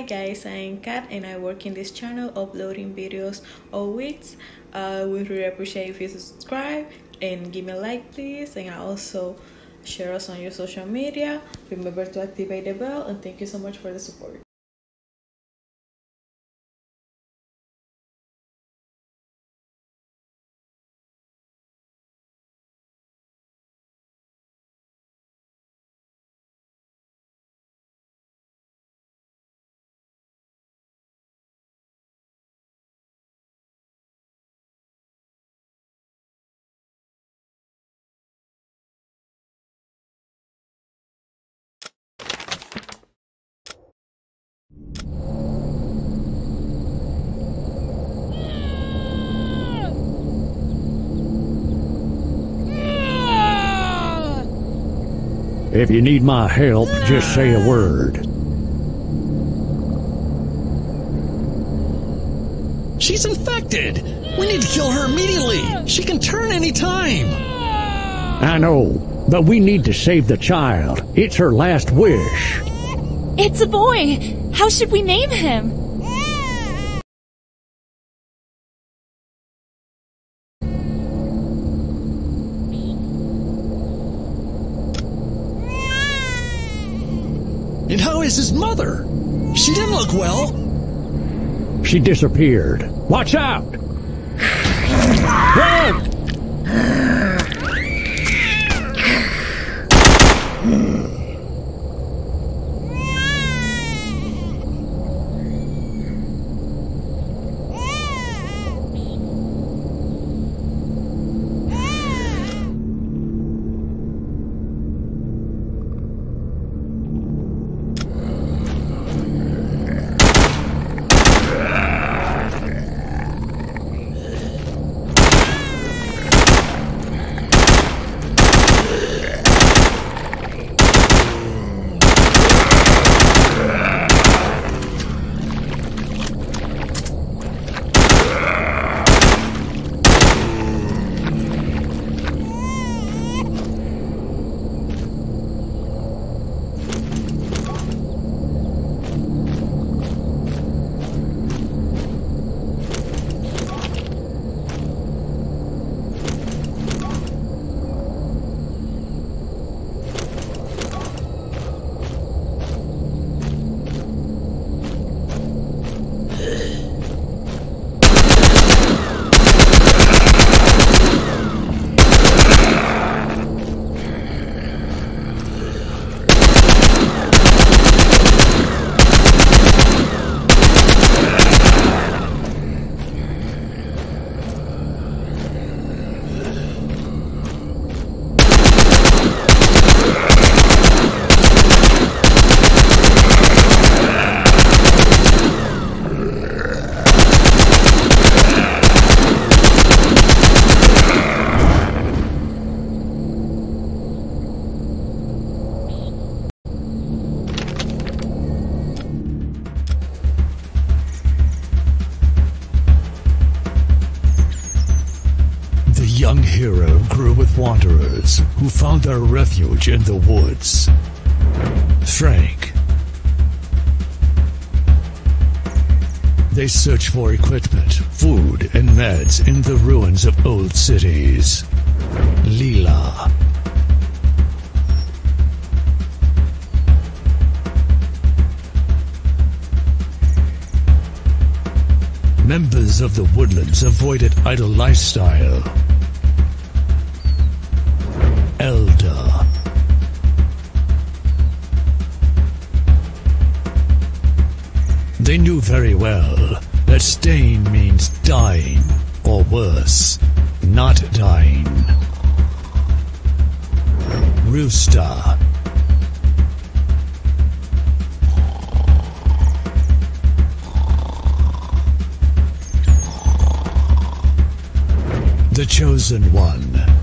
Hi guys, I'm Kat and I work in this channel uploading videos all weeks. Uh, we really appreciate if you subscribe and give me a like please and I also share us on your social media. Remember to activate the bell and thank you so much for the support. If you need my help, just say a word. She's infected! We need to kill her immediately! She can turn any time! I know, but we need to save the child. It's her last wish. It's a boy! How should we name him? And how is his mother? She didn't look well. She disappeared. Watch out! Wanderers who found their refuge in the woods. Frank. They search for equipment, food, and meds in the ruins of old cities. Leela. Members of the woodlands avoided idle lifestyle. They knew very well that staying means dying, or worse, not dying. Rooster. The Chosen One.